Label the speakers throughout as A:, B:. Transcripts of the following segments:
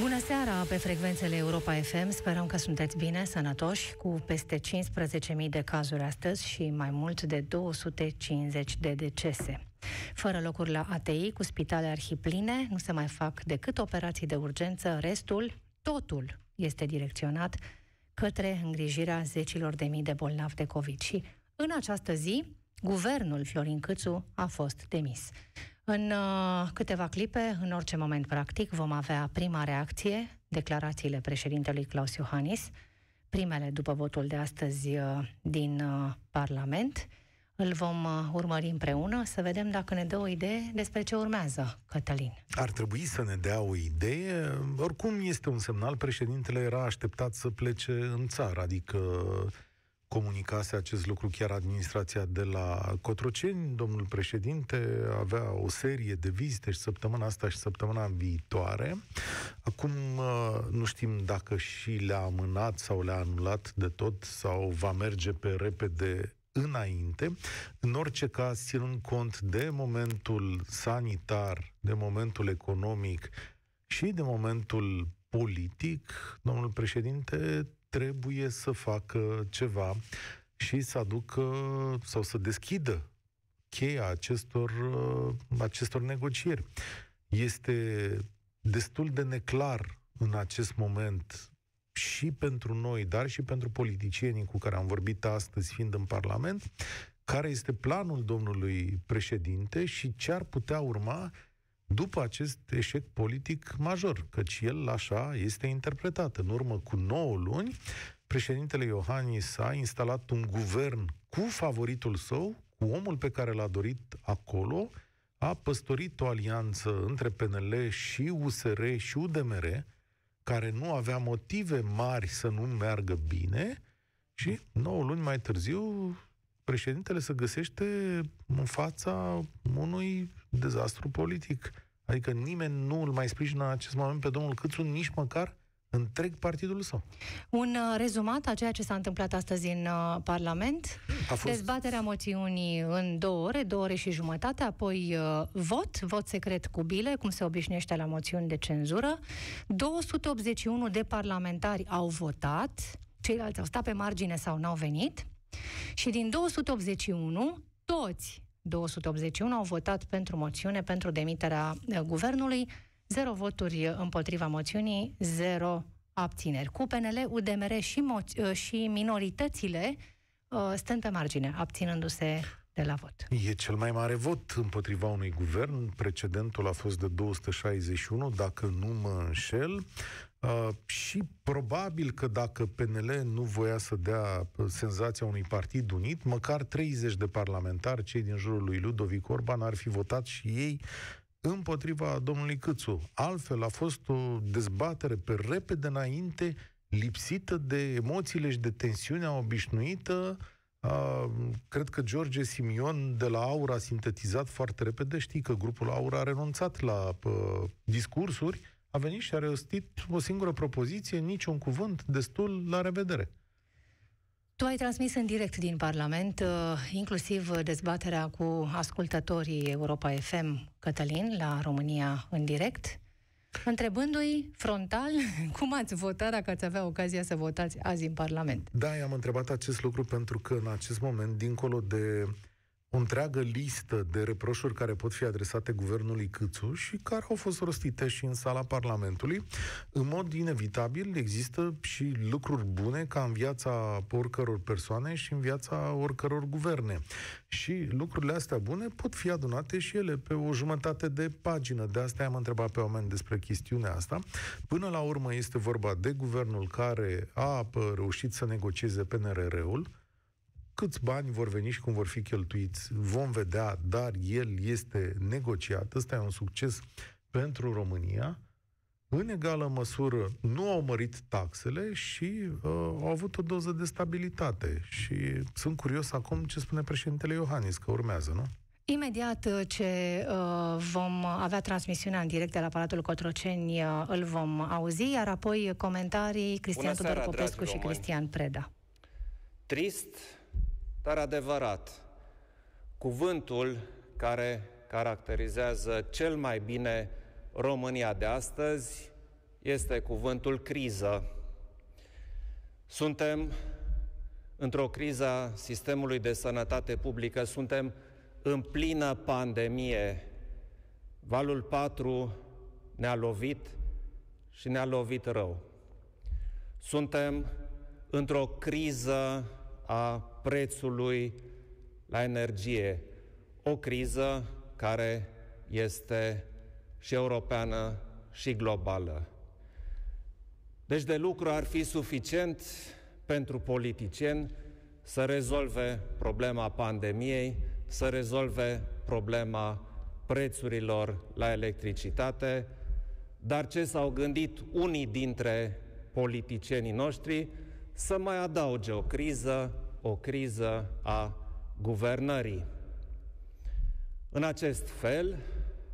A: Bună seara pe frecvențele Europa FM. Sperăm că sunteți bine, sănătoși, cu peste 15.000 de cazuri astăzi și mai mult de 250 de decese. Fără locuri la ATI, cu spitale arhipline, nu se mai fac decât operații de urgență, restul, totul, este direcționat către îngrijirea zecilor de mii de bolnavi de COVID. Și în această zi, guvernul Florin Câțu a fost demis. În uh, câteva clipe, în orice moment practic, vom avea prima reacție, declarațiile președintelui Claus Iohannis, primele după votul de astăzi uh, din uh, Parlament. Îl vom uh, urmări împreună să vedem dacă ne dă o idee despre ce urmează, Cătălin.
B: Ar trebui să ne dea o idee. Oricum este un semnal, președintele era așteptat să plece în țară, adică comunicase acest lucru chiar administrația de la Cotroceni. Domnul președinte avea o serie de vizite și săptămâna asta și săptămâna viitoare. Acum uh, nu știm dacă și le-a amânat sau le-a anulat de tot sau va merge pe repede înainte. În orice caz, ținând cont de momentul sanitar, de momentul economic și de momentul politic, domnul președinte trebuie să facă ceva și să aducă sau să deschidă cheia acestor, acestor negocieri. Este destul de neclar în acest moment și pentru noi, dar și pentru politicienii cu care am vorbit astăzi, fiind în Parlament, care este planul domnului președinte și ce ar putea urma după acest eșec politic major, căci el așa este interpretat. În urmă cu 9 luni, președintele Iohannis a instalat un guvern cu favoritul său, cu omul pe care l-a dorit acolo, a păstorit o alianță între PNL și USR și UDMR, care nu avea motive mari să nu meargă bine și 9 luni mai târziu președintele se găsește în fața unui dezastru politic. Adică nimeni nu îl mai sprijină în acest moment pe domnul Câțu, nici măcar întreg partidul său.
A: Un uh, rezumat a ceea ce s-a întâmplat astăzi în uh, Parlament. A fost... Dezbaterea moțiunii în două ore, două ore și jumătate, apoi uh, vot, vot secret cu bile, cum se obișnuiește la moțiuni de cenzură. 281 de parlamentari au votat, ceilalți au stat pe margine sau n-au venit. Și din 281, toți 281 au votat pentru moțiune, pentru demiterea uh, guvernului, zero voturi împotriva moțiunii, zero abțineri. Cu PNL, UDMR și, mo- uh, și minoritățile uh, stând pe margine, abținându-se de la vot.
B: E cel mai mare vot împotriva unui guvern. Precedentul a fost de 261, dacă nu mă înșel. Uh, și probabil că dacă PNL nu voia să dea uh, senzația unui partid unit, măcar 30 de parlamentari, cei din jurul lui Ludovic Orban, ar fi votat și ei împotriva domnului Câțu. Altfel a fost o dezbatere pe repede înainte, lipsită de emoțiile și de tensiunea obișnuită. Uh, cred că George Simion de la Aura a sintetizat foarte repede. Știi că grupul Aura a renunțat la uh, discursuri a venit și a rostit o singură propoziție, niciun cuvânt, destul, la revedere.
A: Tu ai transmis în direct din Parlament, uh, inclusiv dezbaterea cu ascultătorii Europa FM, Cătălin, la România în direct, întrebându-i frontal cum ați votat dacă ați avea ocazia să votați azi în Parlament.
B: Da, i-am întrebat acest lucru pentru că în acest moment, dincolo de o întreagă listă de reproșuri care pot fi adresate guvernului Câțu și care au fost rostite și în sala Parlamentului. În mod inevitabil există și lucruri bune ca în viața oricăror persoane și în viața oricăror guverne. Și lucrurile astea bune pot fi adunate și ele pe o jumătate de pagină. De asta am întrebat pe oameni despre chestiunea asta. Până la urmă este vorba de guvernul care a reușit să negocieze PNRR-ul, câți bani vor veni și cum vor fi cheltuiți, vom vedea, dar el este negociat. Ăsta e un succes pentru România. În egală măsură, nu au mărit taxele și uh, au avut o doză de stabilitate. Și sunt curios acum ce spune președintele Iohannis, că urmează, nu?
A: Imediat uh, ce uh, vom avea transmisiunea în direct de la Palatul Cotroceni, uh, îl vom auzi, iar apoi comentarii Cristian Tudor Popescu și Cristian Preda.
C: Trist dar adevărat. Cuvântul care caracterizează cel mai bine România de astăzi este cuvântul criză. Suntem într-o criză a sistemului de sănătate publică, suntem în plină pandemie. Valul 4 ne-a lovit și ne-a lovit rău. Suntem într-o criză a prețului la energie, o criză care este și europeană și globală. Deci de lucru ar fi suficient pentru politicieni să rezolve problema pandemiei, să rezolve problema prețurilor la electricitate, dar ce s-au gândit unii dintre politicienii noștri să mai adauge o criză, o criză a guvernării. În acest fel,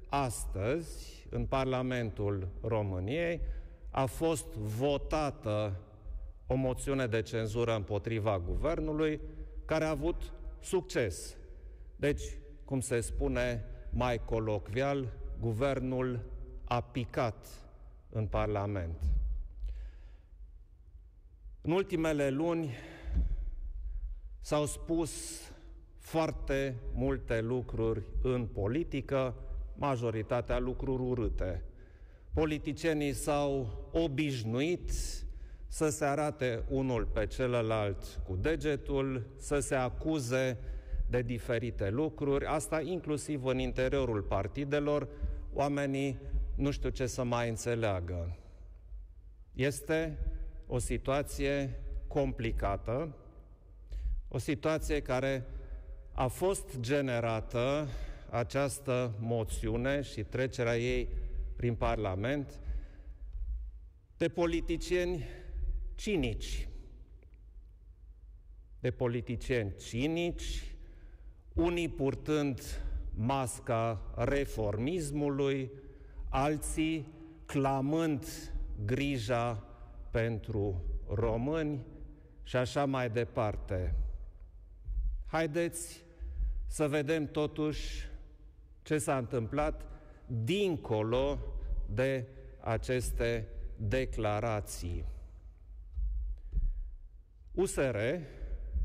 C: astăzi, în Parlamentul României, a fost votată o moțiune de cenzură împotriva guvernului, care a avut succes. Deci, cum se spune mai colocvial, guvernul a picat în Parlament. În ultimele luni s-au spus foarte multe lucruri în politică, majoritatea lucruri urâte. Politicienii s-au obișnuit să se arate unul pe celălalt cu degetul, să se acuze de diferite lucruri, asta inclusiv în interiorul partidelor, oamenii nu știu ce să mai înțeleagă. Este o situație complicată, o situație care a fost generată această moțiune și trecerea ei prin Parlament de politicieni cinici, de politicieni cinici, unii purtând masca reformismului, alții clamând grija pentru români și așa mai departe. Haideți să vedem totuși ce s-a întâmplat dincolo de aceste declarații. USR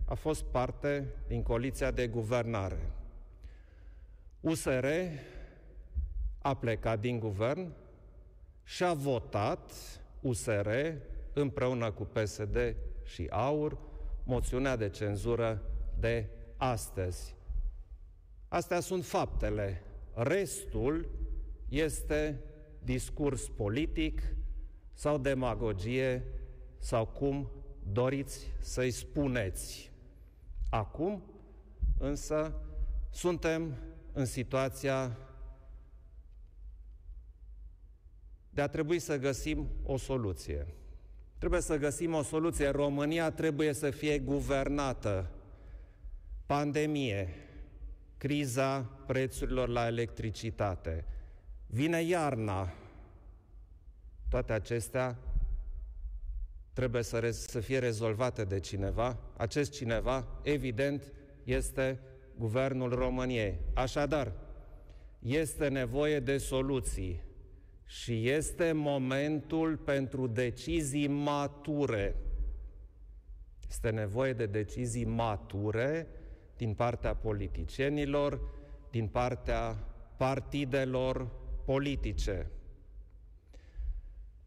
C: a fost parte din coaliția de guvernare. USR a plecat din guvern și a votat USR împreună cu PSD și AUR moțiunea de cenzură de astăzi. Astea sunt faptele. Restul este discurs politic sau demagogie sau cum doriți să-i spuneți. Acum, însă, suntem în situația de a trebui să găsim o soluție. Trebuie să găsim o soluție. România trebuie să fie guvernată. Pandemie, criza prețurilor la electricitate, vine iarna. Toate acestea trebuie să, re- să fie rezolvate de cineva. Acest cineva, evident, este Guvernul României. Așadar, este nevoie de soluții și este momentul pentru decizii mature. Este nevoie de decizii mature din partea politicienilor, din partea partidelor politice.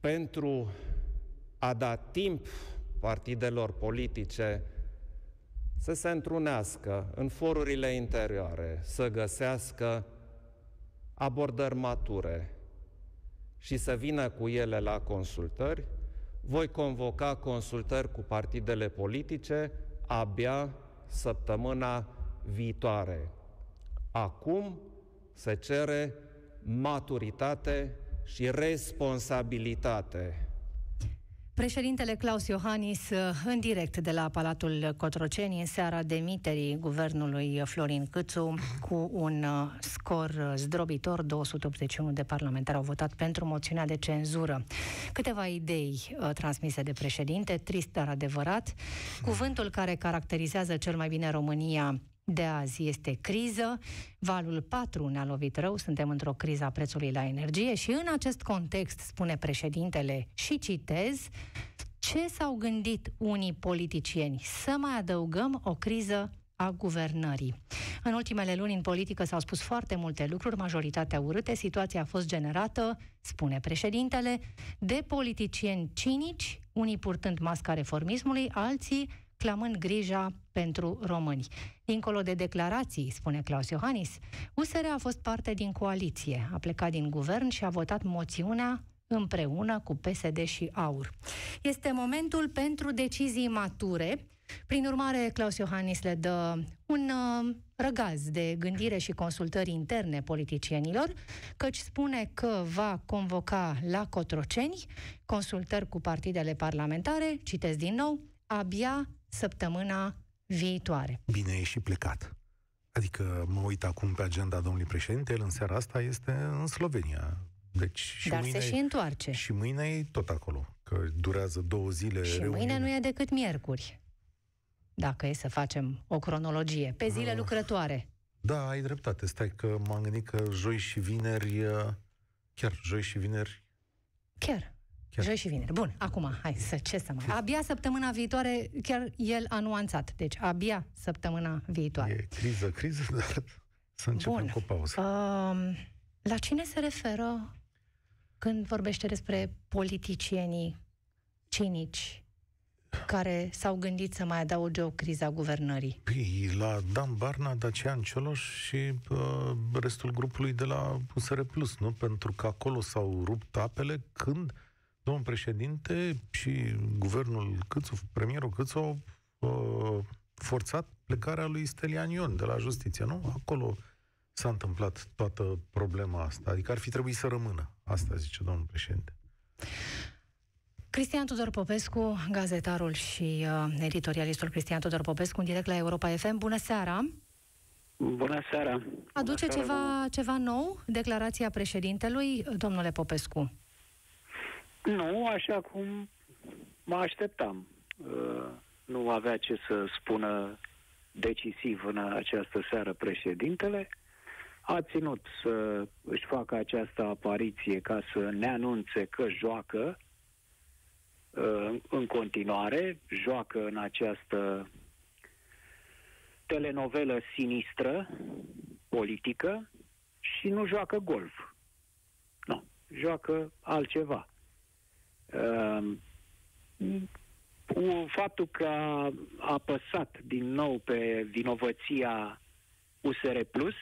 C: Pentru a da timp partidelor politice să se întrunească în forurile interioare, să găsească abordări mature și să vină cu ele la consultări, voi convoca consultări cu partidele politice abia săptămâna viitoare. Acum se cere maturitate și responsabilitate.
A: Președintele Claus Iohannis, în direct de la Palatul Cotroceni, în seara demiterii guvernului Florin Câțu, cu un uh, scor zdrobitor, 281 de parlamentari au votat pentru moțiunea de cenzură. Câteva idei uh, transmise de președinte, trist dar adevărat. Cuvântul care caracterizează cel mai bine România de azi este criză, valul 4 ne-a lovit rău, suntem într-o criză a prețului la energie și în acest context, spune președintele, și citez, ce s-au gândit unii politicieni? Să mai adăugăm o criză a guvernării. În ultimele luni în politică s-au spus foarte multe lucruri, majoritatea urâte. Situația a fost generată, spune președintele, de politicieni cinici, unii purtând masca reformismului, alții clamând grija pentru români. Dincolo de declarații, spune Claus Iohannis, USR a fost parte din coaliție, a plecat din guvern și a votat moțiunea împreună cu PSD și AUR. Este momentul pentru decizii mature. Prin urmare, Claus Iohannis le dă un uh, răgaz de gândire și consultări interne politicienilor, căci spune că va convoca la Cotroceni consultări cu partidele parlamentare, citesc din nou, abia săptămâna viitoare.
B: Bine, e și plecat. Adică mă uit acum pe agenda domnului președinte, el în seara asta este în Slovenia. Deci și
A: Dar
B: mâine,
A: se și întoarce.
B: Și mâine e tot acolo, că durează două zile.
A: Și
B: reuniune.
A: mâine nu e decât miercuri. Dacă e să facem o cronologie. Pe zile
B: Ah.
A: lucrătoare.
B: Da, ai dreptate. Stai că m-am gândit că joi și vineri, uh, chiar joi și vineri,
A: Chiar.
B: Chiar.
A: Joi și vineri. Bun, acum, hai să ce să mai... Abia săptămâna viitoare, chiar el a nuanțat. Deci, abia săptămâna viitoare.
B: e criză, criză, dar să începem
A: Bun.
B: cu o pauză.
A: Um, la cine se referă când vorbește despre politicienii cinici care s-au gândit să mai adauge o criză a guvernării?
B: Păi, la Dan Barna, Dacian Cioloș și uh, restul grupului de la USR Plus, nu? Pentru că acolo s-au rupt apele când domnul președinte și guvernul Câțu, premierul Câțu au uh, forțat plecarea lui Stelian Ion de la justiție, nu? Acolo s-a întâmplat toată problema asta. Adică ar fi trebuit să rămână. Asta zice domnul președinte.
A: Cristian Tudor Popescu, gazetarul și uh, editorialistul Cristian Tudor Popescu, în direct la Europa FM. Bună seara!
D: Bună seara!
A: Aduce
D: Bună seara,
A: ceva, ceva nou declarația președintelui, domnule Popescu?
D: Nu, așa cum mă așteptam. Uh, Nu avea ce să spună decisiv în această seară președintele. A ținut să își facă această apariție ca să ne anunțe că joacă uh, în continuare, joacă în această telenovelă sinistră, politică, și nu joacă golf. Nu, joacă altceva. Uh, cu faptul că a apăsat din nou pe vinovăția USR Plus,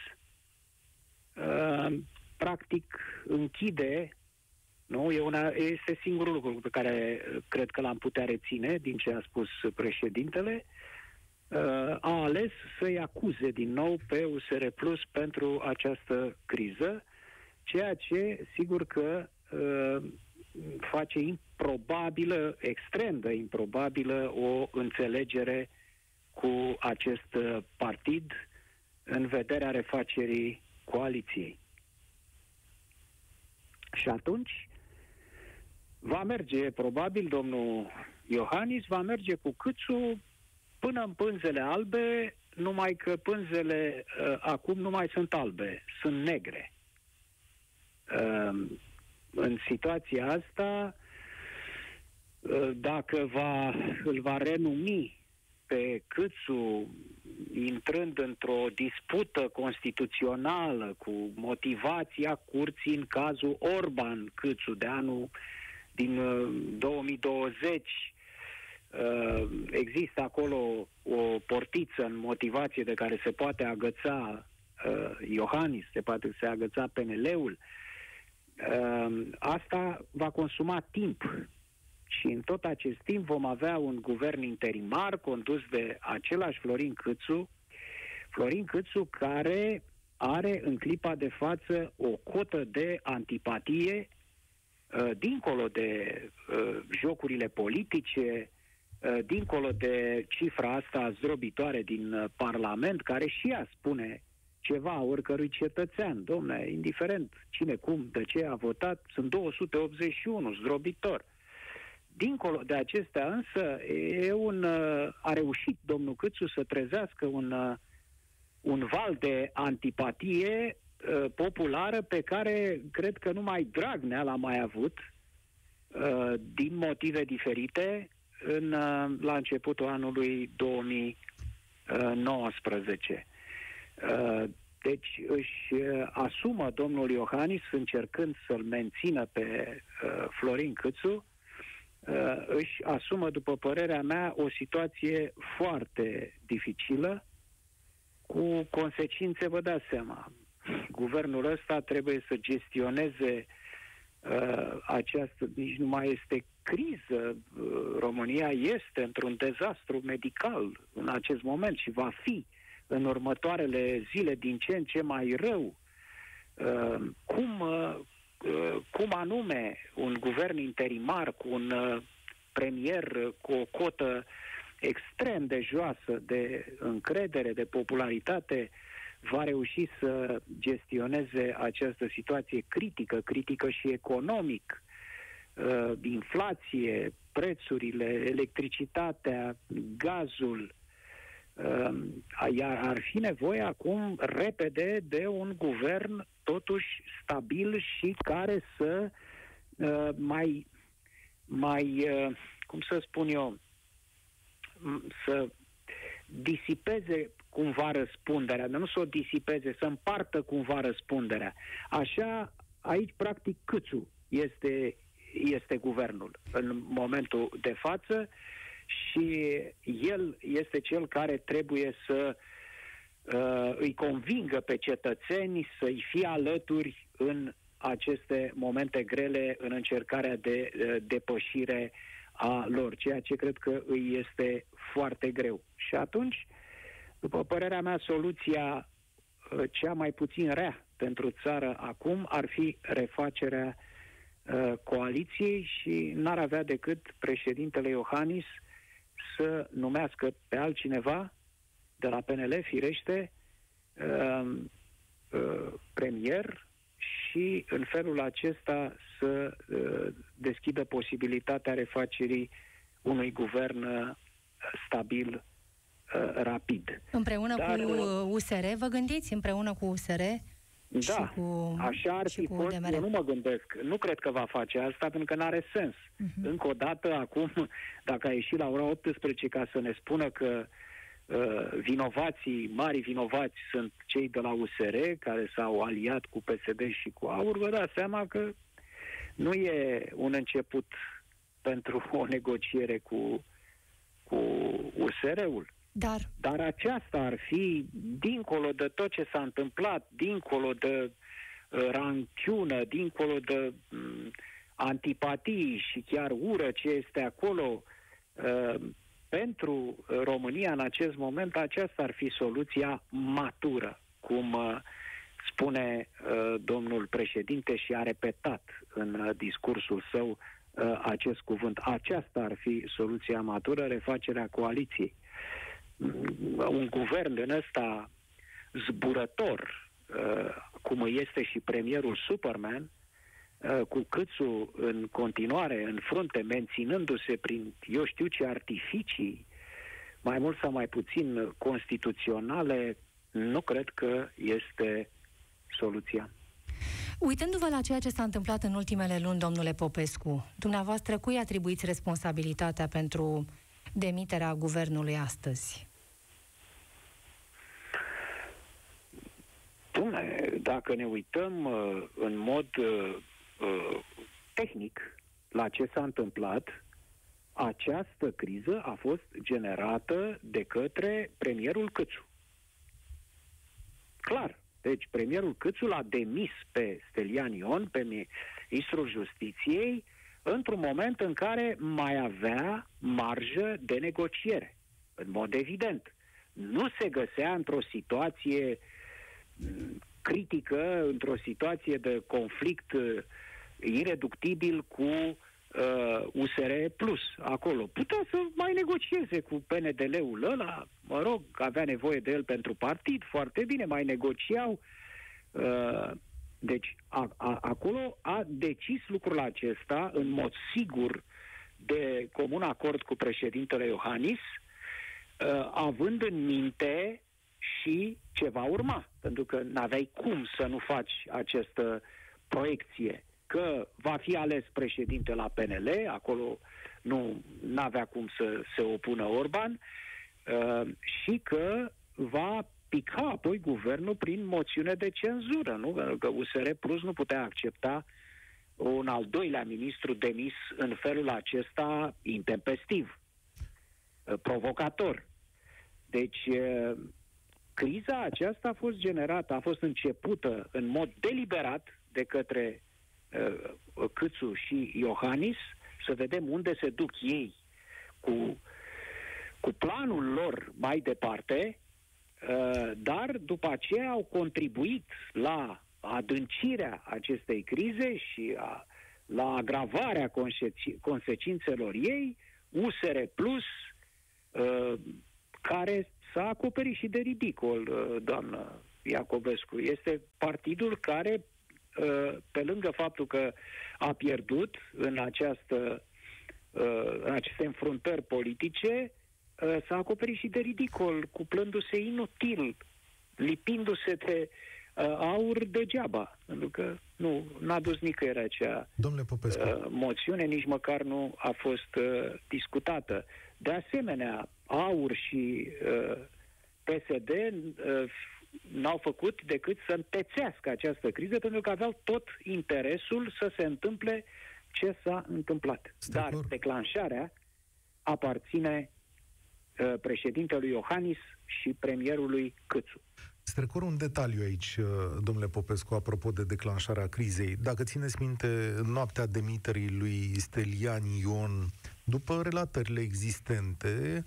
D: uh, practic închide, nu, e una, este singurul lucru pe care uh, cred că l-am putea reține din ce a spus președintele, uh, a ales să-i acuze din nou pe USR Plus pentru această criză, ceea ce sigur că uh, face improbabilă, extrem de improbabilă, o înțelegere cu acest uh, partid în vederea refacerii coaliției. Și atunci va merge, probabil, domnul Iohannis va merge cu câțul până în pânzele albe, numai că pânzele uh, acum nu mai sunt albe, sunt negre. Uh, în situația asta, uh, dacă va, îl va renumi pe Câțu intrând într-o dispută constituțională cu motivația curții în cazul Orban Câțu de anul din uh, 2020, uh, există acolo o portiță în motivație de care se poate agăța uh, Iohannis, se poate se agăța PNL-ul, uh, asta va consuma timp. Și în tot acest timp vom avea un guvern interimar condus de același Florin Câțu, Florin Câțu care are în clipa de față o cotă de antipatie uh, dincolo de uh, jocurile politice, uh, dincolo de cifra asta zdrobitoare din uh, Parlament, care și ea spune ceva oricărui cetățean. Domne, indiferent cine, cum, de ce a votat, sunt 281, zdrobitor. Dincolo de acestea însă, e un, uh, a reușit domnul Câțu să trezească un, uh, un val de antipatie uh, populară pe care cred că numai Dragnea l-a mai avut uh, din motive diferite în, uh, la începutul anului 2019. Uh, deci își uh, asumă domnul Iohannis încercând să-l mențină pe uh, Florin Câțu, uh, își asumă, după părerea mea, o situație foarte dificilă, cu consecințe, vă dați seama. Guvernul ăsta trebuie să gestioneze uh, această, nici nu mai este criză. Uh, România este într-un dezastru medical în acest moment și va fi în următoarele zile din ce în ce mai rău. Uh, cum, uh, uh cum anume un guvern interimar cu un uh, premier cu o cotă extrem de joasă de încredere, de popularitate, va reuși să gestioneze această situație critică, critică și economic, uh, inflație, prețurile, electricitatea, gazul, uh, iar ar fi nevoie acum repede de un guvern totuși stabil și care să uh, mai, mai uh, cum să spun eu, să disipeze cumva răspunderea, dar nu să o disipeze, să împartă cumva răspunderea. Așa, aici, practic, Câțu este, este guvernul în momentul de față și el este cel care trebuie să uh, îi convingă pe cetățeni să-i fie alături în aceste momente grele, în încercarea de uh, depășire a lor, ceea ce cred că îi este foarte greu. Și atunci, după părerea mea, soluția uh, cea mai puțin rea pentru țară acum ar fi refacerea uh, coaliției și n-ar avea decât președintele Iohannis să numească pe altcineva de la PNL, firește, uh, uh, premier și în felul acesta să uh, deschidă posibilitatea refacerii unui guvern uh, stabil uh, rapid.
A: Împreună Dar, cu USR, vă gândiți? Împreună cu USR?
D: Da, cu, așa ar fi fost. Eu nu mă gândesc. Nu cred că va face asta pentru că nu are sens. Uh-huh. Încă o dată, acum, dacă a ieșit la ora 18 ca să ne spună că uh, Uh, vinovații, mari vinovați sunt cei de la USR care s-au aliat cu PSD și cu AUR, vă dați seama că nu e un început pentru o negociere cu, cu USR-ul.
A: Dar...
D: Dar aceasta ar fi, dincolo de tot ce s-a întâmplat, dincolo de uh, ranchiună, dincolo de um, antipatii și chiar ură ce este acolo, uh, pentru uh, România în acest moment aceasta ar fi soluția matură, cum uh, spune uh, domnul președinte și a repetat în discursul său acest cuvânt. Aceasta ar fi soluția matură, refacerea coaliției. Mm, un guvern din ăsta zburător, cum este și premierul Superman, Uh, cu Câțu în continuare în frunte, menținându-se prin eu știu ce artificii, mai mult sau mai puțin constituționale, nu cred că este soluția.
A: Uitându-vă la ceea ce s-a întâmplat în ultimele luni, domnule Popescu, dumneavoastră cui atribuiți responsabilitatea pentru demiterea guvernului astăzi?
D: Dacă ne uităm uh, în mod uh, uh, tehnic la ce s-a întâmplat, această criză a fost generată de către premierul Câțu. Clar. Deci premierul Câțu l-a demis pe Stelian Ion, pe ministrul justiției, într-un moment în care mai avea marjă de negociere. În mod evident. Nu se găsea într-o situație mm, critică, într-o situație de conflict ireductibil cu uh, USR Plus acolo. Putea să mai negocieze cu PNDL-ul ăla, mă rog, avea nevoie de el pentru partid, foarte bine, mai negociau. Uh, deci a, a, acolo a decis lucrul acesta în mod sigur de comun acord cu președintele Iohannis, uh, având în minte și ce va urma. Pentru că n-aveai cum să nu faci această proiecție că va fi ales președinte la PNL, acolo nu avea cum să se opună Orban, uh, și că va pica apoi guvernul prin moțiune de cenzură, nu? Pentru că USR Plus nu putea accepta un al doilea ministru demis în felul acesta intempestiv, uh, provocator. Deci, uh, criza aceasta a fost generată, a fost începută în mod deliberat de către uh, Câțu și Iohannis, să vedem unde se duc ei cu, cu planul lor mai departe, uh, dar după aceea au contribuit la adâncirea acestei crize și a, la agravarea consecințelor ei, USR Plus, uh, care s-a acoperit și de ridicol, uh, doamnă Iacobescu. Este partidul care Uh, pe lângă faptul că a pierdut în această uh, în aceste înfruntări politice, uh, s-a acoperit și de ridicol, cuplându-se inutil, lipindu-se de aur degeaba, pentru că nu n-a dus nicăieri acea
B: Domnule Popescu.
D: moțiune, nici măcar nu a fost discutată. De asemenea, aur și PSD n-au făcut decât să întețească această criză, pentru că aveau tot interesul să se întâmple ce s-a întâmplat. Dar declanșarea aparține uh, președintelui Iohannis și premierului Câțu.
B: Strecor un detaliu aici, uh, domnule Popescu, apropo de declanșarea crizei. Dacă țineți minte, noaptea demiterii lui Stelian Ion, după relatările existente,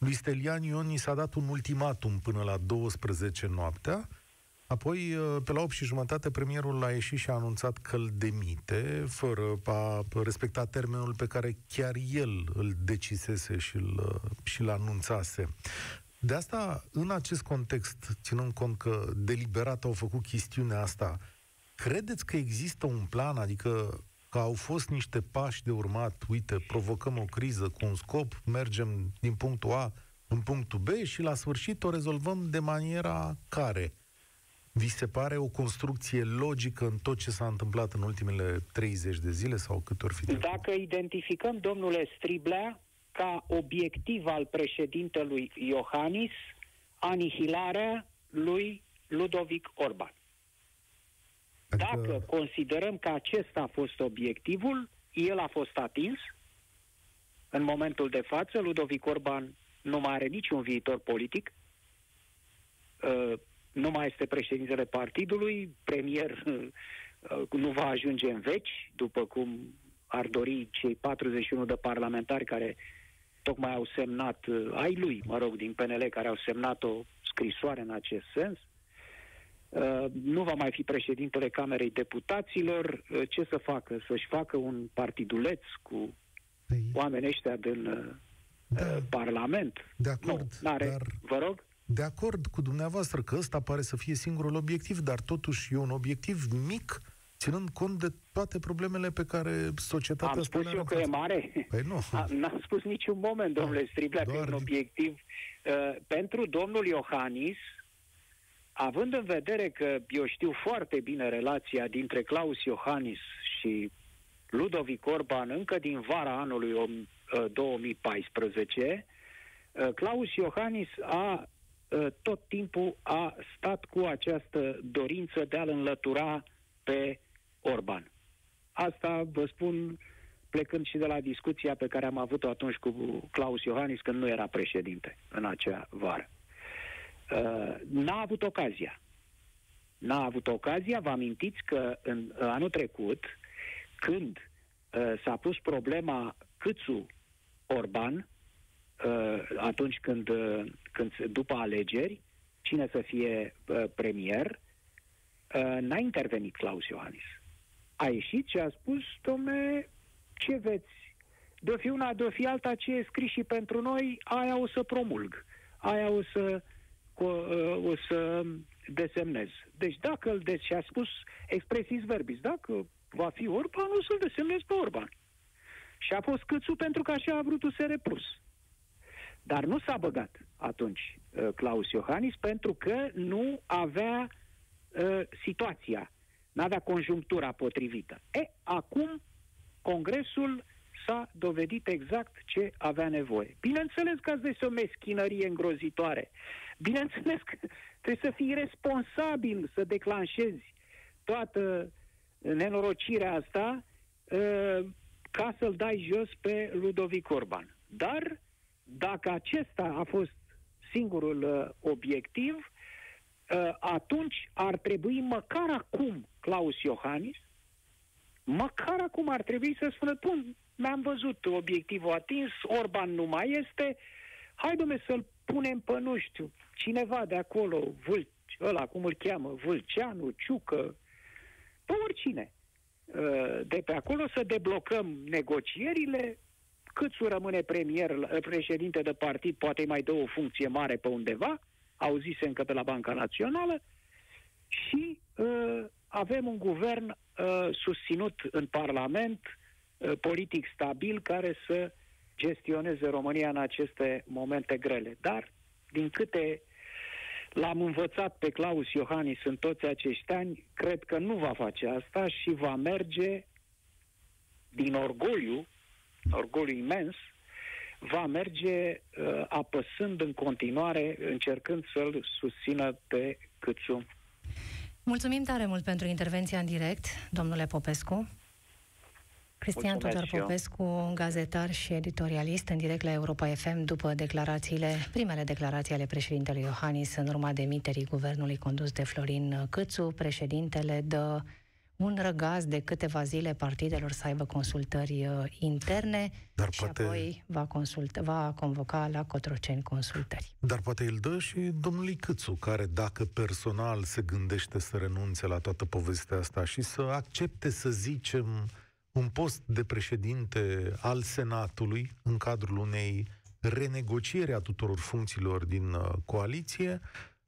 B: lui Stelian Ion i s-a dat un ultimatum până la 12 noaptea, apoi uh, pe la 8 și jumătate premierul a ieșit și a anunțat că îl demite, fără a respecta termenul pe care chiar el îl decisese și îl, uh, și îl anunțase. De asta, în acest context, ținând cont că deliberat au făcut chestiunea asta, credeți că există un plan, adică că au fost niște pași de urmat, uite, provocăm o criză cu un scop, mergem din punctul A în punctul B și la sfârșit o rezolvăm de maniera care? Vi se pare o construcție logică în tot ce s-a întâmplat în ultimele 30 de zile sau cât ori fi
D: trecut? Dacă identificăm, domnule Striblea, ca obiectiv al președintelui Iohannis anihilarea lui Ludovic Orban. Adică... Dacă considerăm că acesta a fost obiectivul, el a fost atins. În momentul de față, Ludovic Orban nu mai are niciun viitor politic, uh, nu mai este președintele partidului, premier uh, nu va ajunge în veci, după cum ar dori cei 41 de parlamentari care tocmai au semnat, uh, ai lui, mă rog, din PNL, care au semnat o scrisoare în acest sens. Uh, nu va mai fi președintele Camerei Deputaților. Uh, ce să facă? Să-și facă un partiduleț cu păi... oamenii ăștia din uh, da. Parlament?
B: De acord,
D: nu, n-are. dar... Vă rog?
B: De acord cu dumneavoastră că ăsta pare să fie singurul obiectiv, dar totuși e un obiectiv mic ținând cont de toate problemele pe care societatea
D: Am spus eu că e mare?
B: Păi nu.
D: A, n-am spus niciun moment, domnule Striblea, că e un obiectiv. Uh, pentru domnul Iohannis, având în vedere că eu știu foarte bine relația dintre Claus Iohannis și Ludovic Orban încă din vara anului 2014, uh, uh, Claus Iohannis a uh, tot timpul a stat cu această dorință de a-l înlătura pe Orban. Asta vă spun plecând și de la discuția pe care am avut-o atunci cu Claus Iohannis când nu era președinte în acea vară. Uh, n-a avut ocazia. N-a avut ocazia, vă amintiți că în anul trecut, când uh, s-a pus problema Câțu Orban, uh, atunci când, uh, când, după alegeri, cine să fie uh, premier, uh, n-a intervenit Claus Iohannis. A ieșit și a spus, domne, ce veți? De-o fi una, de-o fi alta, ce e scris și pentru noi, aia o să promulg. Aia o să Uh, o să desemnez. Deci dacă îl des și a spus expresis verbis, dacă va fi Orban, o să-l desemnez pe Orban. Și a fost câțu pentru că așa a vrut USR Plus. Dar nu s-a băgat atunci uh, Claus Iohannis pentru că nu avea uh, situația, nu avea conjunctura potrivită. E, acum Congresul s-a dovedit exact ce avea nevoie. Bineînțeles că asta este o meschinărie îngrozitoare. Bineînțeles că trebuie să fii responsabil să declanșezi toată nenorocirea asta uh, ca să-l dai jos pe Ludovic Orban. Dar dacă acesta a fost singurul uh, obiectiv, uh, atunci ar trebui măcar acum Claus Iohannis, măcar acum ar trebui să spună, bun, mi-am văzut obiectivul atins, Orban nu mai este, hai domne să-l punem pe, nu știu, cineva de acolo, Vâlci, ăla, cum îl cheamă, Vâlceanu, Ciucă, pe oricine. Uh, de pe acolo să deblocăm negocierile, Câțu rămâne premier, președinte de partid, poate mai dă o funcție mare pe undeva, auzise încă pe la Banca Națională, și uh, avem un guvern uh, susținut în Parlament, uh, politic stabil, care să gestioneze România în aceste momente grele. Dar, din câte l-am învățat pe Claus Iohannis în toți acești ani, cred că nu va face asta și va merge din orgoliu orgoliu imens, va merge uh, apăsând în continuare, încercând să-l susțină pe Câțu.
A: Mulțumim tare mult pentru intervenția în direct, domnule Popescu. Cristian Tudor Popescu, gazetar și editorialist, în direct la Europa FM, după declarațiile, primele declarații ale președintelui Iohannis în urma demiterii guvernului condus de Florin Câțu, președintele dă un răgaz de câteva zile partidelor să aibă consultări uh, interne Dar și poate... apoi va, consulta, va convoca la Cotroceni consultări.
B: Dar poate îl dă și domnului Câțu, care dacă personal se gândește să renunțe la toată povestea asta și să accepte, să zicem, un post de președinte al Senatului în cadrul unei renegocieri a tuturor funcțiilor din uh, coaliție,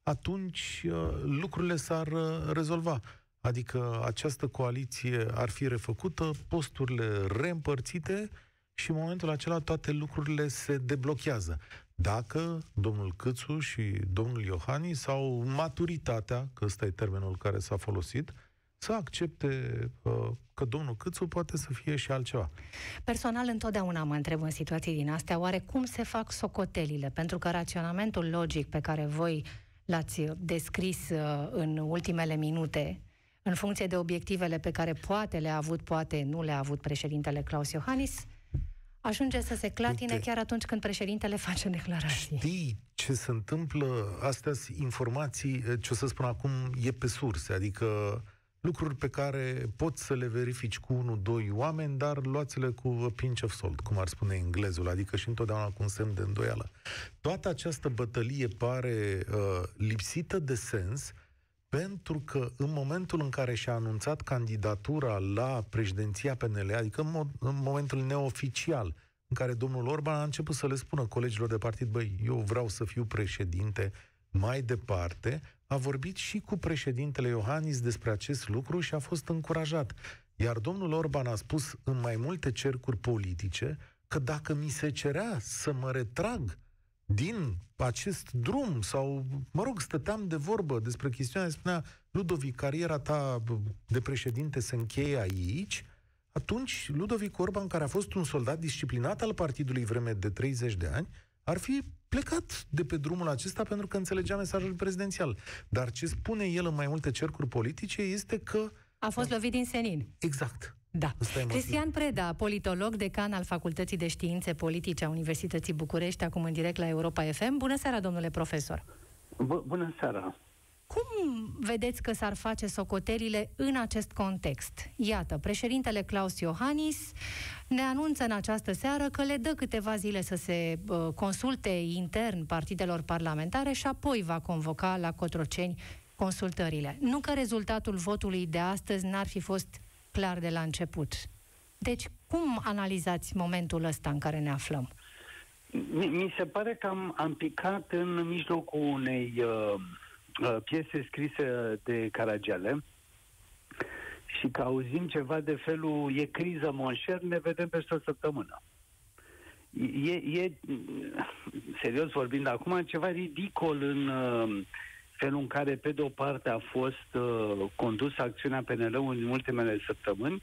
B: atunci uh, lucrurile s-ar uh, rezolva. Adică această coaliție ar fi refăcută, posturile reîmpărțite și în momentul acela toate lucrurile se deblochează. Dacă domnul Câțu și domnul Iohannis au maturitatea, că ăsta e termenul care s-a folosit, să accepte uh, că domnul Câțu poate să fie și altceva.
A: Personal, întotdeauna mă întreb în situații din astea, oare cum se fac socotelile? Pentru că raționamentul logic pe care voi l-ați descris uh, în ultimele minute în funcție de obiectivele pe care poate le-a avut, poate nu le-a avut președintele Claus Iohannis, ajunge să se clatine Uite, chiar atunci când președintele face declarații.
B: Știi ce se întâmplă? Astea sunt informații, ce o să spun acum, e pe surse, adică lucruri pe care poți să le verifici cu unul, doi oameni, dar luați-le cu a pinch of salt, cum ar spune englezul, adică și întotdeauna cu un semn de îndoială. Toată această bătălie pare uh, lipsită de sens, pentru că în momentul în care și-a anunțat candidatura la președinția PNL, adică în, mod, în momentul neoficial, în care domnul Orban a început să le spună colegilor de partid, băi, eu vreau să fiu președinte mai departe, a vorbit și cu președintele Iohannis despre acest lucru și a fost încurajat. Iar domnul Orban a spus în mai multe cercuri politice că dacă mi se cerea să mă retrag din acest drum sau, mă rog, stăteam de vorbă despre chestiunea, spunea Ludovic, cariera ta de președinte se încheie aici, atunci Ludovic Orban, care a fost un soldat disciplinat al partidului vreme de 30 de ani, ar fi plecat de pe drumul acesta pentru că înțelegea mesajul prezidențial. Dar ce spune el în mai multe cercuri politice este că...
A: A fost lovit din senin.
B: Exact.
A: Da. Cristian Preda, politolog, decan al Facultății de Științe Politice a Universității București, acum în direct la Europa FM. Bună seara, domnule profesor!
E: B- bună seara!
A: Cum vedeți că s-ar face socotelile în acest context? Iată, președintele Claus Iohannis ne anunță în această seară că le dă câteva zile să se uh, consulte intern partidelor parlamentare și apoi va convoca la Cotroceni consultările. Nu că rezultatul votului de astăzi n-ar fi fost clar de la început. Deci, cum analizați momentul ăsta în care ne aflăm?
E: Mi, mi se pare că am, am picat în mijlocul unei uh, uh, piese scrise de Caragiale și că auzim ceva de felul e criză, monșer, ne vedem peste o săptămână. e, e, serios vorbind acum, ceva ridicol în uh, felul în care, pe de o parte, a fost uh, condusă acțiunea PNL-ului în ultimele săptămâni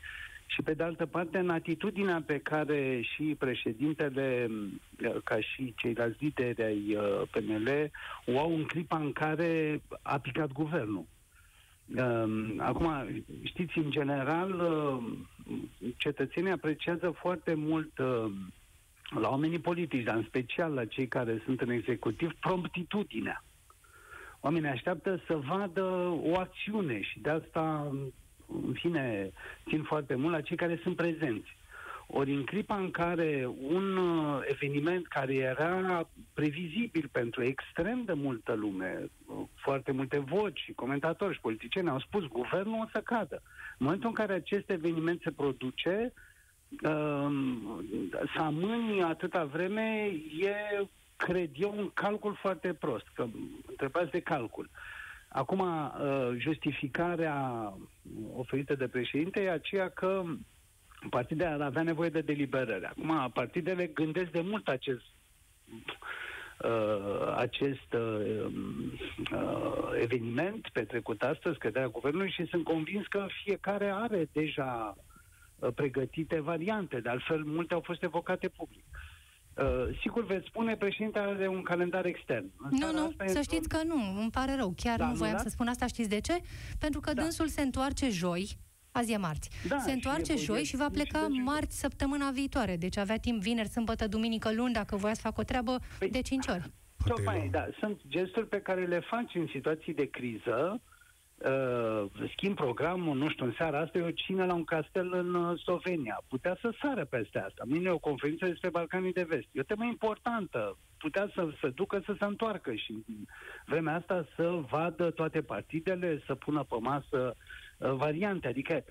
E: și, pe de altă parte, în atitudinea pe care și președintele, uh, ca și ceilalți lideri ai uh, PNL, o au în clipa în care a picat guvernul. Uh, acum, știți, în general, uh, cetățenii apreciază foarte mult uh, la oamenii politici, dar în special la cei care sunt în executiv, promptitudinea. Oamenii așteaptă să vadă o acțiune și de asta, în fine, țin foarte mult la cei care sunt prezenți. Ori în clipa în care un uh, eveniment care era previzibil pentru extrem de multă lume, uh, foarte multe voci și comentatori și politicieni au spus guvernul o să cadă. În momentul în care acest eveniment se produce, uh, să amâni atâta vreme e, cred eu, un calcul foarte prost, că întrebați de calcul. Acum, justificarea oferită de președinte e aceea că partidele ar avea nevoie de deliberări. Acum, partidele gândesc de mult acest uh, acest uh, uh, eveniment petrecut astăzi, căderea guvernului și sunt convins că fiecare are deja uh, pregătite variante, de altfel multe au fost evocate public. Uh, sigur veți spune, președintele are un calendar extern.
A: Nu, nu, să știți că nu, îmi pare rău. Chiar da, nu voiam să spun asta, știți de ce? Pentru că da. dânsul se întoarce joi, Azi e marți. Da, se întoarce și joi și va pleca marți săptămâna viitoare. Deci avea timp vineri, sămbătă, duminică, luni, dacă voia să facă o treabă păi, de 5 ori.
E: Tocmai, da. Sunt gesturi pe care le faci în situații de criză. Uh, schimb programul, nu știu, în seara asta e o cină la un castel în uh, Slovenia. Putea să sară peste asta. Mâine e o conferință despre Balcanii de Vest. E o temă importantă. Putea să se ducă să se întoarcă și vremea asta să vadă toate partidele, să pună pe masă Uh, variante. Adică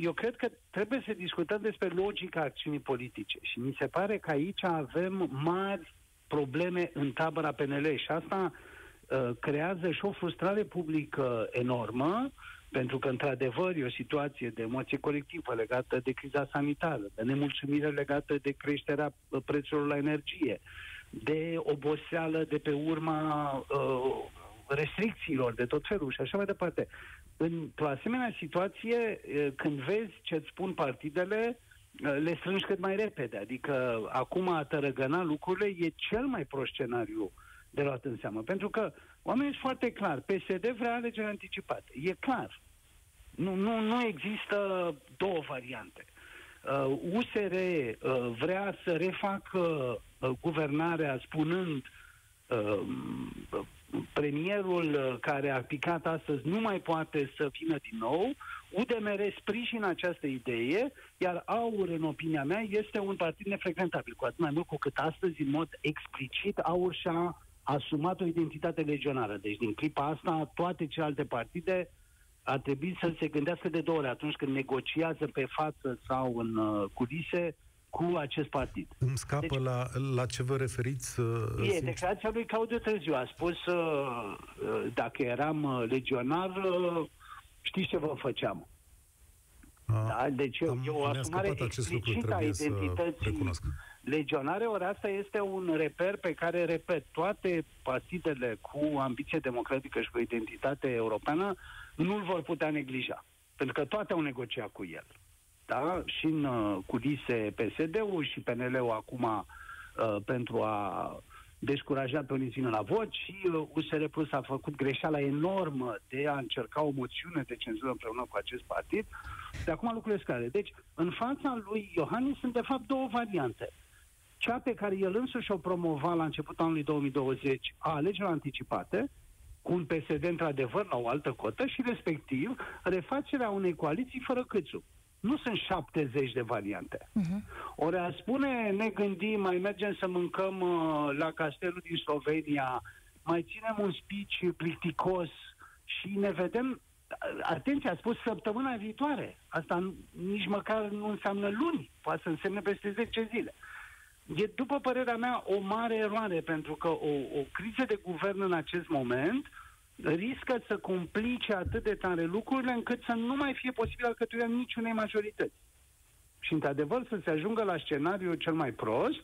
E: eu cred că trebuie să discutăm despre logica acțiunii politice și mi se pare că aici avem mari probleme în tabăra PNL și asta uh, creează și o frustrare publică enormă, pentru că, într-adevăr, e o situație de emoție colectivă legată de criza sanitară, de nemulțumire legată de creșterea uh, prețurilor la energie, de oboseală de pe urma uh, restricțiilor de tot felul și așa mai departe. Într-o asemenea situație, când vezi ce-ți spun partidele, le strângi cât mai repede. Adică acum a tărăgăna lucrurile e cel mai prost scenariu de luat în seamă. Pentru că oamenii sunt foarte clar. PSD vrea alegeri anticipate. E clar. Nu, nu, nu există două variante. Uh, USR uh, vrea să refacă uh, guvernarea spunând uh, premierul uh, care a picat astăzi nu mai poate să vină din nou, UDMR sprijină această idee, iar AUR, în opinia mea, este un partid nefrecventabil, cu atât mai mult cu cât astăzi, în mod explicit, AUR și-a asumat o identitate legionară. Deci, din clipa asta, toate celelalte partide ar trebui să se gândească de două ori atunci când negociază pe față sau în uh, culise cu acest partid.
B: Îmi scapă deci, la, la ce vă referiți?
E: Uh, e declarația lui Claudiu Târziu. A spus, uh, uh, dacă eram uh, legionar, uh, știți ce vă făceam? A, da? Deci am, e o asumare explicită a identității legionare, ori asta este un reper pe care, repet, toate partidele cu ambiție democratică și cu identitate europeană nu-l vor putea neglija. Pentru că toate au negociat cu el da? și în uh, culise PSD-ul și PNL-ul acum uh, pentru a descurajat pe unii la vot și uh, USR Plus a făcut greșeala enormă de a încerca o moțiune de cenzură împreună cu acest partid. De acum lucrurile scare. Deci, în fața lui Iohannis sunt de fapt două variante. Cea pe care el însuși o promova la începutul anului 2020 a alegerilor anticipate, cu un PSD într-adevăr la o altă cotă și respectiv refacerea unei coaliții fără câțu nu sunt 70 de variante. Uh-huh. Ori a spune, ne gândim, mai mergem să mâncăm uh, la castelul din Slovenia, mai ținem un speech plicticos și ne vedem Atenție, a spus săptămâna viitoare. Asta nici măcar nu înseamnă luni, poate să însemne peste 10 zile. E, după părerea mea, o mare eroare, pentru că o, o criză de guvern în acest moment uh, riscă să complice atât de tare lucrurile încât să nu mai fie posibil alcătuirea niciunei majorități. Și, într-adevăr, să se ajungă la scenariul cel mai prost,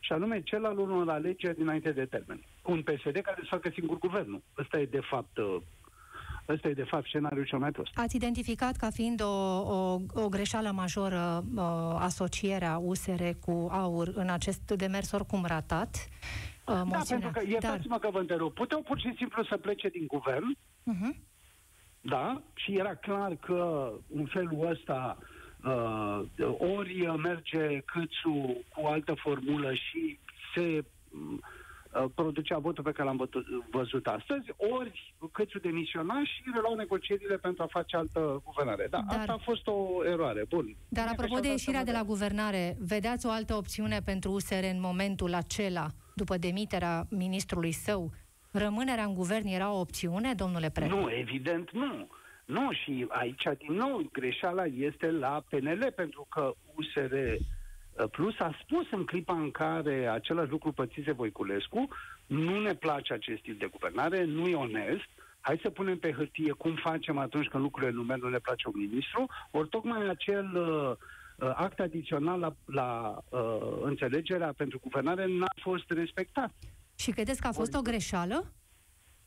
E: și anume cel al unor alegeri dinainte de termen. Un PSD care să facă singur guvernul. Ăsta e de fapt uh, Ăsta e, de fapt, scenariul cel mai prost.
A: Ați identificat ca fiind o, o, o greșeală majoră uh, asocierea USR cu AUR în acest demers oricum ratat?
E: Uh, da, pentru că, iertați-mă Dar... că vă întrerup, puteau pur și simplu să plece din guvern, uh-huh. da, și era clar că în felul ăsta uh, ori merge Câțu cu altă formulă și se uh, producea votul pe care l-am văzut astăzi, ori Câțu demisiona și reluau negocierile pentru a face altă guvernare. Da, Dar... asta a fost o eroare. Bun.
A: Dar apropo de ieșirea de la guvernare, vedeați o altă opțiune pentru USR în momentul acela, după demiterea ministrului său? Rămânerea în guvern era o opțiune, domnule Preda?
E: Nu, evident nu. Nu, și aici, din nou, greșeala este la PNL, pentru că USR uh, Plus a spus în clipa în care același lucru pățise Voiculescu, nu ne place acest tip de guvernare, nu e onest, hai să punem pe hârtie cum facem atunci când lucrurile nu merg, nu ne place un ministru, ori tocmai acel uh, uh, act adițional la, la uh, înțelegerea pentru guvernare n-a fost respectat.
A: Și credeți că a fost ori... o greșeală?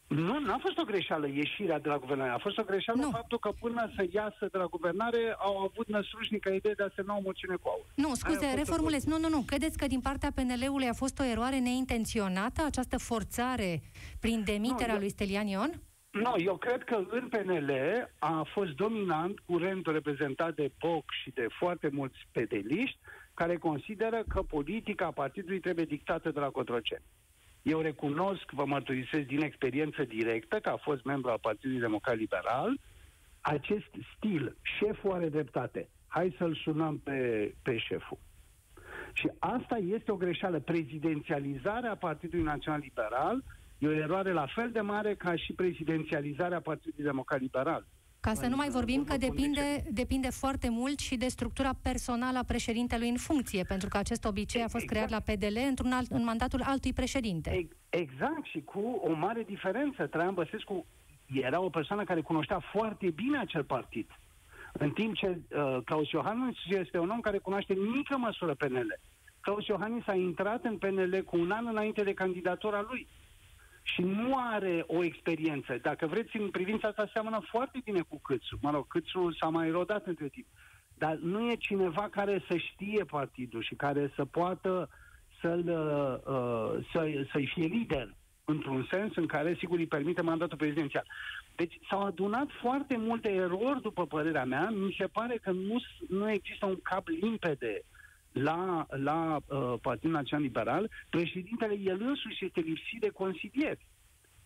E: Nu, n-a fost o greșeală ieșirea de la guvernare. A fost o greșeală nu. faptul că până să iasă de la guvernare au avut năstrușnică idee de a semna o moțiune cu aur.
A: Nu, scuze, reformulez. Nu, nu, nu. Credeți că din partea PNL-ului a fost o eroare neintenționată, această forțare prin demiterea nu, lui Stelian Ion?
E: Nu, eu cred că în PNL a fost dominant curentul reprezentat de POC și de foarte mulți pedeliști care consideră că politica partidului trebuie dictată de la Cotroceni. Eu recunosc, vă mărturisesc din experiență directă, că a fost membru al Partidului Democrat Liberal, acest stil, șeful are dreptate, hai să-l sunăm pe, pe șeful. Și asta este o greșeală. Prezidențializarea Partidului Național Liberal e o eroare la fel de mare ca și prezidențializarea Partidului Democrat Liberal.
A: Ca să nu mai vorbim că depinde, depinde foarte mult și de structura personală a președintelui în funcție, pentru că acest obicei a fost exact. creat la PDL într-un alt, în mandatul altui președinte.
E: Exact, și cu o mare diferență. Traian Băsescu era o persoană care cunoștea foarte bine acel partid. În timp ce uh, Claus Iohannis este un om care cunoaște mică măsură PNL. Claus Iohannis a intrat în PNL cu un an înainte de candidatura lui și nu are o experiență. Dacă vreți, în privința asta seamănă foarte bine cu Câțu. Mă rog, Câțu s-a mai rodat între timp. Dar nu e cineva care să știe partidul și care să poată să-l, uh, să, să-i fie lider într-un sens în care, sigur, îi permite mandatul prezidențial. Deci s-au adunat foarte multe erori, după părerea mea. Mi se pare că nu, nu există un cap limpede la, la uh, Partidul Național Liberal, președintele el însuși este lipsit de consilieri.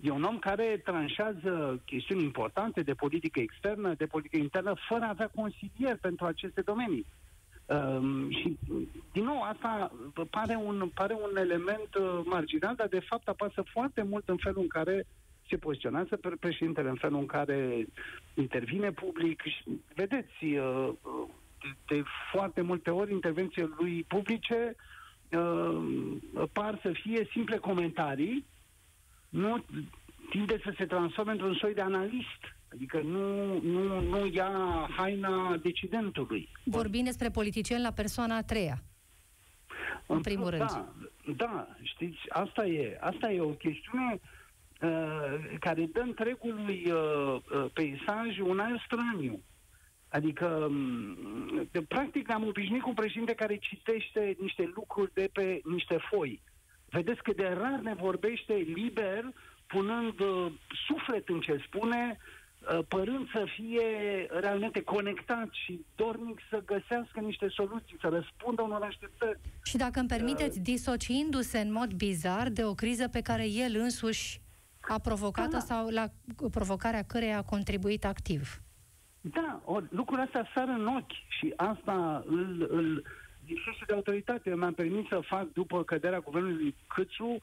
E: E un om care tranșează chestiuni importante de politică externă, de politică internă, fără a avea consilieri pentru aceste domenii. Um, și, din nou, asta pare un, pare un element uh, marginal, dar de fapt apasă foarte mult în felul în care se poziționează președintele, în felul în care intervine public. Și, vedeți, uh, de foarte multe ori intervențiile lui publice uh, par să fie simple comentarii, nu tinde să se transforme într-un soi de analist. Adică nu, nu, nu ia haina decidentului.
A: Vorbim despre politicieni la persoana a treia. În primul
E: da,
A: rând.
E: Da, știți, asta e, asta e o chestiune uh, care dă întregului uh, uh peisaj un aer straniu. Adică, mm, de, practic, ne-am obișnuit cu un președinte care citește niște lucruri de pe niște foi. Vedeți că de rar ne vorbește liber, punând uh, suflet în ce spune, uh, părând să fie realmente conectat și dornic să găsească niște soluții, să răspundă unor așteptări.
A: Și dacă îmi permiteți, uh, disociindu-se în mod bizar de o criză pe care el însuși a provocat-o da. sau la provocarea căreia a contribuit activ.
E: Da, or, lucrul ăsta sară în ochi și asta îl, îl lipsește de autoritate. Mi-am permis să fac, după căderea guvernului Câțu,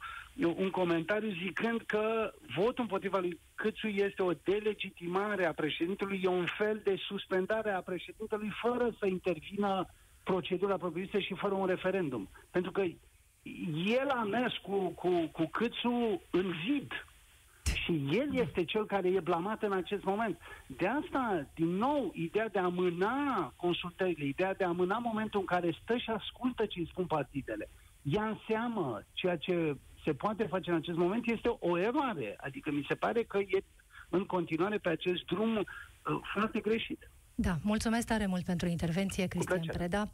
E: un comentariu zicând că votul împotriva lui Câțu este o delegitimare a președintelui, e un fel de suspendare a președintelui fără să intervină procedura propriu și fără un referendum. Pentru că el a mers cu, cu, cu Câțu în zid și el este cel care e blamat în acest moment. De asta, din nou, ideea de a amâna consultările, ideea de a amâna momentul în care stă și ascultă ce îi spun partidele, ia în seamă ceea ce se poate face în acest moment, este o eroare. Adică mi se pare că e în continuare pe acest drum uh, foarte greșit.
A: Da, mulțumesc tare mult pentru intervenție, Cristian Preda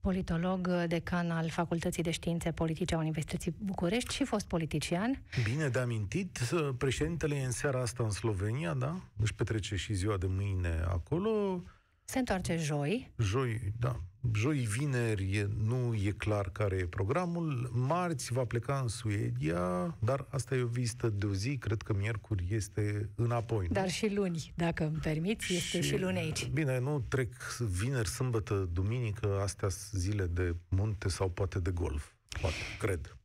A: politolog, decan al Facultății de Științe Politice a Universității București și fost politician.
B: Bine de amintit, președintele e în seara asta în Slovenia, da? Își petrece și ziua de mâine acolo.
A: Se întoarce joi.
B: Joi, da. Joi, vineri, e, nu e clar care e programul. Marți va pleca în Suedia, dar asta e o vizită de o zi. Cred că miercuri este înapoi.
A: Dar nu? și luni, dacă îmi permiți, este și, și luni aici.
B: Bine, nu trec vineri, sâmbătă, duminică, astea zile de munte sau poate de golf. Poate, cred.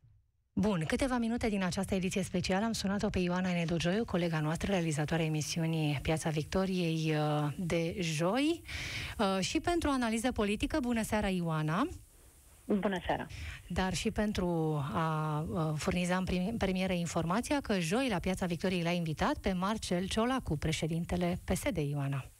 A: Bun, câteva minute din această ediție specială am sunat-o pe Ioana Nedojoiu, colega noastră, realizatoarea emisiunii Piața Victoriei uh, de joi uh, și pentru analiză politică. Bună seara, Ioana!
F: Bună seara!
A: Dar și pentru a uh, furniza în premieră informația că joi la Piața Victoriei l-a invitat pe Marcel Ciolacu, președintele PSD, Ioana.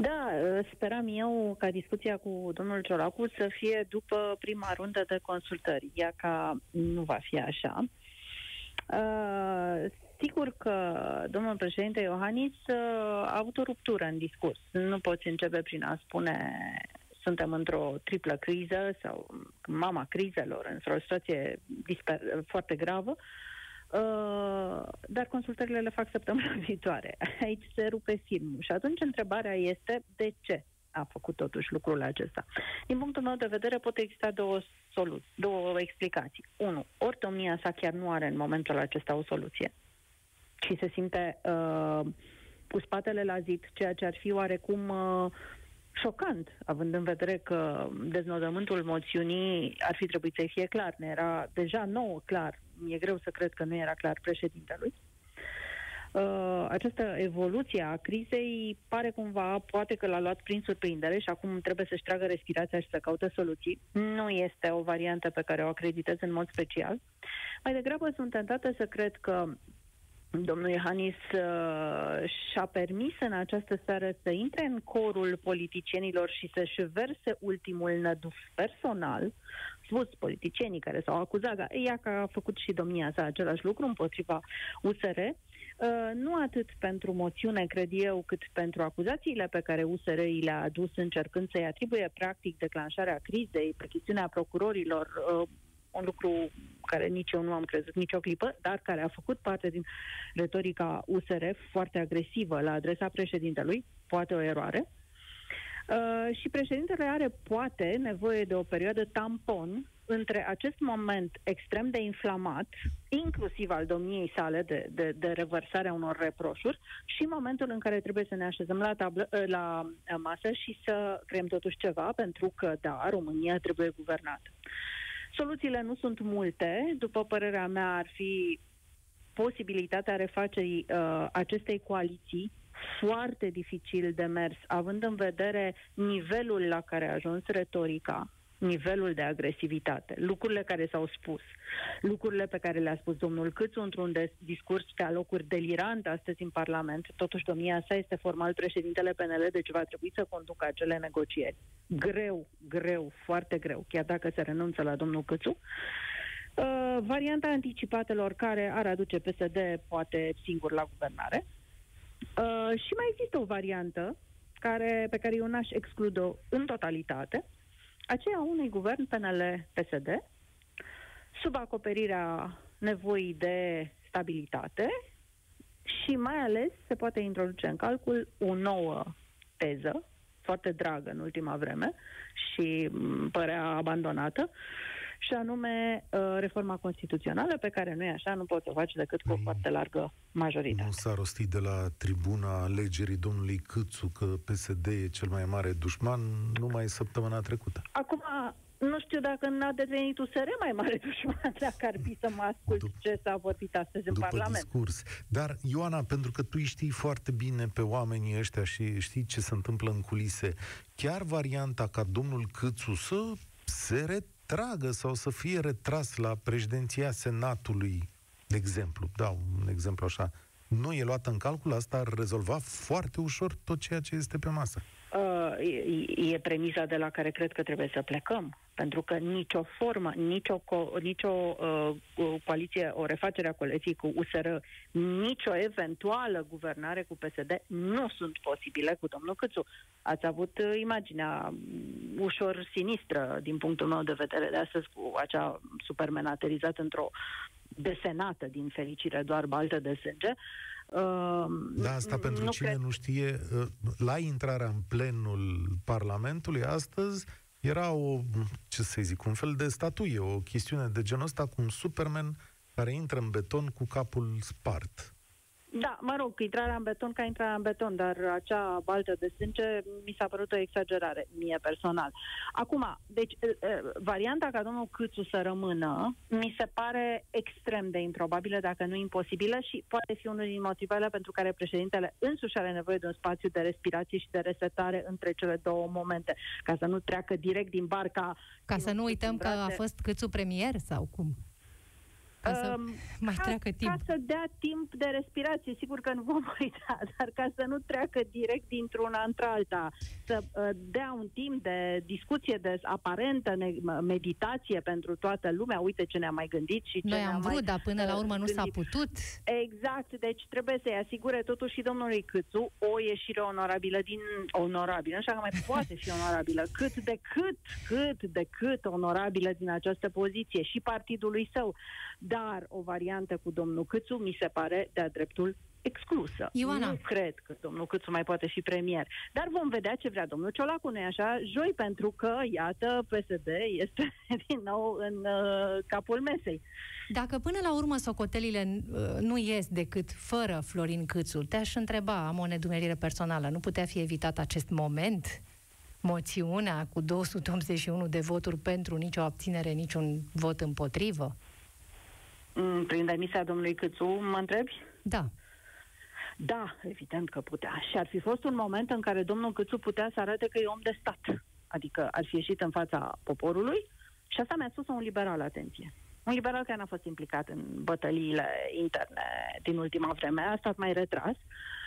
F: Da, speram eu ca discuția cu domnul Ciolacu să fie după prima rundă de consultări, ea ca nu va fi așa. Uh, sigur că domnul președinte Iohannis uh, a avut o ruptură în discurs. Nu poți începe prin a spune suntem într-o triplă criză sau mama crizelor, într-o situație disper- foarte gravă. Uh, Uh, dar consultările le fac săptămâna viitoare. Aici se rupe filmul. Și atunci întrebarea este de ce a făcut totuși lucrul acesta. Din punctul meu de vedere pot exista două soluții, două explicații. Unu, ori domnia sa chiar nu are în momentul acesta o soluție și se simte uh, cu spatele la zid, ceea ce ar fi oarecum uh, șocant, având în vedere că deznodământul moțiunii ar fi trebuit să fie clar. Ne era deja nou clar. E greu să cred că nu era clar președintelui. Uh, această evoluție a crizei pare cumva, poate că l-a luat prin surprindere și acum trebuie să-și tragă respirația și să caute soluții. Nu este o variantă pe care o acreditez în mod special. Mai degrabă sunt tentată să cred că Domnul Iohannis uh, și-a permis în această seară să intre în corul politicienilor și să-și verse ultimul năduf personal, spus politicienii care s-au acuzat, ea că a făcut și domnia sa același lucru împotriva USR, uh, nu atât pentru moțiune, cred eu, cât pentru acuzațiile pe care USR i le-a adus încercând să-i atribuie practic declanșarea crizei, pe chestiunea procurorilor, uh, un lucru care nici eu nu am crezut nicio clipă, dar care a făcut parte din retorica USR foarte agresivă la adresa președintelui, poate o eroare. Uh, și președintele are poate nevoie de o perioadă tampon între acest moment extrem de inflamat, inclusiv al domniei sale de, de, de revărsarea unor reproșuri, și momentul în care trebuie să ne așezăm la, tablă, uh, la masă și să creăm totuși ceva, pentru că, da, România trebuie guvernată. Soluțiile nu sunt multe. După părerea mea, ar fi posibilitatea refacerii uh, acestei coaliții foarte dificil de mers, având în vedere nivelul la care a ajuns retorica, nivelul de agresivitate, lucrurile care s-au spus, lucrurile pe care le-a spus domnul Câțu într-un discurs pe alocuri delirant astăzi în Parlament. Totuși, domnia sa este formal președintele PNL, deci va trebui să conducă acele negocieri. Greu, greu, foarte greu, chiar dacă se renunță la domnul Câțu. Uh, varianta anticipatelor care ar aduce PSD poate singur la guvernare. Uh, și mai există o variantă care, pe care eu n-aș exclude în totalitate, aceea unui guvern PNL-PSD, sub acoperirea nevoii de stabilitate și mai ales se poate introduce în calcul o nouă teză, foarte dragă în ultima vreme și părea abandonată, și anume uh, reforma constituțională, pe care nu e așa, nu poți o face decât cu o păi, foarte largă majoritate.
B: Nu s-a rostit de la tribuna alegerii domnului Câțu că PSD e cel mai mare dușman numai săptămâna trecută.
F: Acum, nu știu dacă n-a devenit USR mai mare dușman dacă ar fi să mă ascult Dup- ce s-a vorbit astăzi în Parlament.
B: discurs. Dar, Ioana, pentru că tu știi foarte bine pe oamenii ăștia și știi ce se întâmplă în culise, chiar varianta ca domnul Câțu să se retragă sau să fie retras la președinția Senatului, de exemplu, da, un exemplu așa, nu e luată în calcul, asta ar rezolva foarte ușor tot ceea ce este pe masă.
F: Uh, e, e premisa de la care cred că trebuie să plecăm. Pentru că nicio formă, nicio, co- nicio uh, coaliție, o refacere a coaliției cu USR, nicio eventuală guvernare cu PSD nu sunt posibile cu domnul Câțu. Ați avut uh, imaginea ușor sinistră din punctul meu de vedere de astăzi cu acea supermen aterizat într-o desenată, din fericire, doar baltă de sânge.
B: Uh, da, asta pentru nu cine cred... nu știe, uh, la intrarea în plenul Parlamentului astăzi era o, ce să zic, un fel de statuie, o chestiune de genul ăsta cu un Superman care intră în beton cu capul spart.
F: Da, mă rog, intrarea în beton ca intrarea în beton, dar acea baltă de sânge mi s-a părut o exagerare, mie personal. Acum, deci, varianta ca domnul Câțu să rămână mi se pare extrem de improbabilă, dacă nu imposibilă și poate fi unul din motivele pentru care președintele însuși are nevoie de un spațiu de respirație și de resetare între cele două momente, ca să nu treacă direct din barca...
A: Ca să nu uităm că a fost Câțu premier sau cum? Ca să um, mai ca, treacă timp.
F: Ca să dea timp de respirație, sigur că nu vom uita, dar ca să nu treacă direct dintr-una într-alta, să uh, dea un timp de discuție, de aparentă meditație pentru toată lumea. Uite ce ne-am mai gândit și ce
A: Noi am vrut, mai, dar până la uh, urmă nu gândit. s-a putut.
F: Exact, deci trebuie să-i asigure totuși și domnului Câțu o ieșire onorabilă din... onorabilă, așa că mai poate fi onorabilă, cât de cât, cât de cât onorabilă din această poziție și partidului său dar o variantă cu domnul Câțu mi se pare de-a dreptul exclusă.
A: Ioana.
F: Nu cred că domnul Câțu mai poate fi premier. Dar vom vedea ce vrea domnul Ciolacu, nu așa, joi, pentru că, iată, PSD este din nou în uh, capul mesei.
A: Dacă până la urmă socotelile uh, nu ies decât fără Florin Câțu, te-aș întreba, am o nedumerire personală, nu putea fi evitat acest moment? Moțiunea cu 281 de voturi pentru, nicio abținere, niciun vot împotrivă?
F: Mm, prin demisia domnului Câțu, mă întrebi?
A: Da.
F: Da, evident că putea. Și ar fi fost un moment în care domnul Câțu putea să arate că e om de stat. Adică ar fi ieșit în fața poporului și asta mi-a spus un liberal, atenție. Un liberal care n-a fost implicat în bătăliile interne din ultima vreme, a stat mai retras, Uh,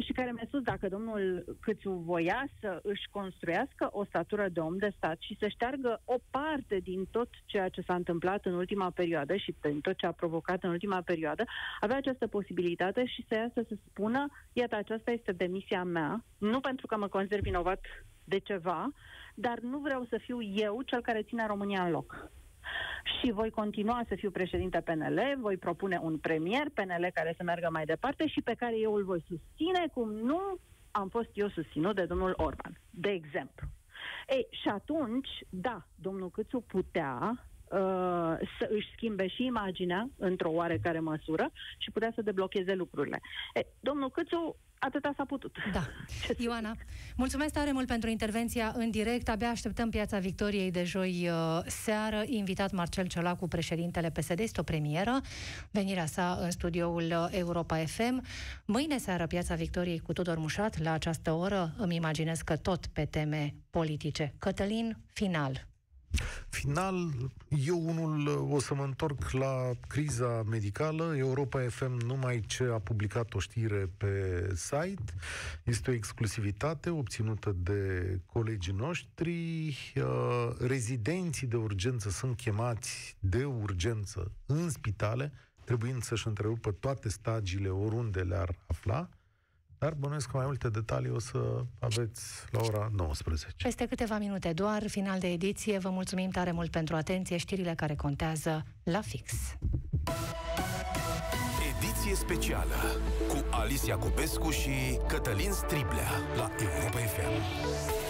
F: și care mi-a spus dacă domnul Câțu voia să își construiască o statură de om de stat și să șteargă o parte din tot ceea ce s-a întâmplat în ultima perioadă și din tot ce a provocat în ultima perioadă, avea această posibilitate și să iasă să spună, iată, aceasta este demisia mea, nu pentru că mă consider vinovat de ceva, dar nu vreau să fiu eu cel care ține România în loc și voi continua să fiu președinte PNL, voi propune un premier PNL care să meargă mai departe și pe care eu îl voi susține cum nu am fost eu susținut de domnul Orban, de exemplu. Ei, și atunci, da, domnul Câțu putea uh, să își schimbe și imaginea într-o oarecare măsură și putea să deblocheze lucrurile. Ei, domnul Câțu atâta s-a putut.
A: Da. Ioana, mulțumesc tare mult pentru intervenția în direct. Abia așteptăm Piața Victoriei de joi uh, seară. Invitat Marcel Ciolacu, președintele PSD, este o premieră. Venirea sa în studioul uh, Europa FM. Mâine seară Piața Victoriei cu Tudor Mușat. La această oră îmi imaginez că tot pe teme politice. Cătălin, final.
B: Final, eu unul o să mă întorc la criza medicală. Europa FM numai ce a publicat o știre pe site. Este o exclusivitate obținută de colegii noștri. Uh, rezidenții de urgență sunt chemați de urgență în spitale, trebuind să-și întrerupă toate stagiile oriunde le-ar afla dar bănuiesc că mai multe detalii o să aveți la ora 19.
A: Peste câteva minute doar, final de ediție. Vă mulțumim tare mult pentru atenție. Știrile care contează la fix.
G: Ediție specială cu Alicia Copescu și Cătălin Striblea la Europa FM.